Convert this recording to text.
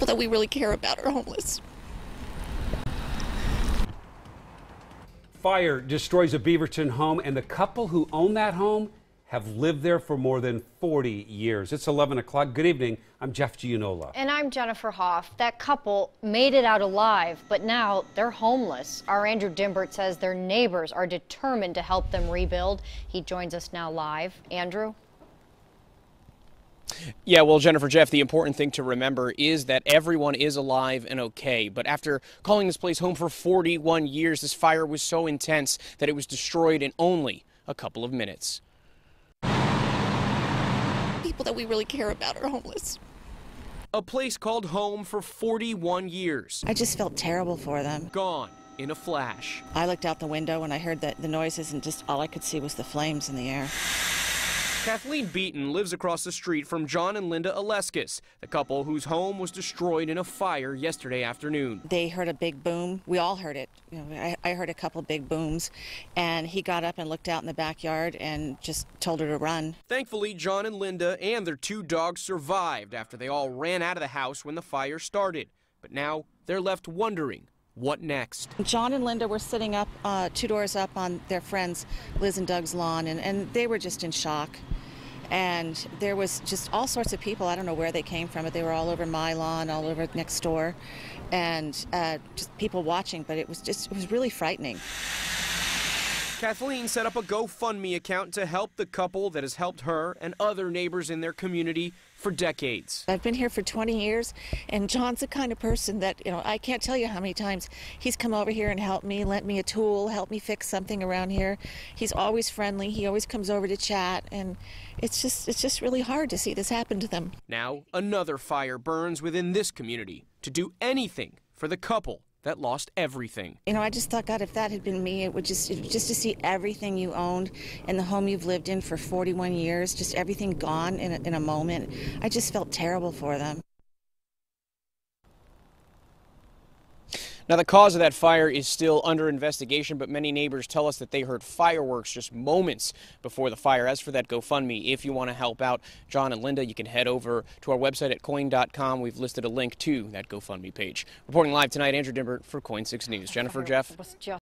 People that we really care about are homeless. Fire destroys a Beaverton home, and the couple who own that home have lived there for more than 40 years. It's 11 o'clock. Good evening. I'm Jeff Gianola. And I'm Jennifer Hoff. That couple made it out alive, but now they're homeless. Our Andrew Dymburt says their neighbors are determined to help them rebuild. He joins us now live. Andrew? Yeah, well, Jennifer Jeff, the important thing to remember is that everyone is alive and okay. But after calling this place home for 41 years, this fire was so intense that it was destroyed in only a couple of minutes. People that we really care about are homeless. A place called home for 41 years. I just felt terrible for them. Gone in a flash. I looked out the window and I heard the, the noises, and just all I could see was the flames in the air. Kathleen Beaton lives across the street from John and Linda Aleskis, the couple whose home was destroyed in a fire yesterday afternoon. They heard a big boom. We all heard it. You know, I, I heard a couple big booms, and he got up and looked out in the backyard and just told her to run. Thankfully, John and Linda and their two dogs survived after they all ran out of the house when the fire started. But now they're left wondering what next? John and Linda were sitting up, uh, two doors up on their friends Liz and Doug's lawn, and, and they were just in shock. And there was just all sorts of people. I don't know where they came from, but they were all over my lawn, all over next door, and uh, just people watching. But it was just, it was really frightening. Kathleen set up a GoFundMe account to help the couple that has helped her and other neighbors in their community for decades. I've been here for 20 years, and John's the kind of person that, you know, I can't tell you how many times he's come over here and helped me, lent me a tool, helped me fix something around here. He's always friendly. He always comes over to chat, and it's just it's just really hard to see this happen to them. Now, another fire burns within this community to do anything for the couple that lost everything. You know, I just thought, God, if that had been me, it would just just to see everything you owned and the home you've lived in for 41 years, just everything gone in a, in a moment. I just felt terrible for them. Now, the cause of that fire is still under investigation, but many neighbors tell us that they heard fireworks just moments before the fire. As for that GoFundMe, if you want to help out John and Linda, you can head over to our website at koin.com. We've listed a link to that GoFundMe page. Reporting live tonight, Andrew Dymburt for KOIN 6 News. Jennifer, Jeff.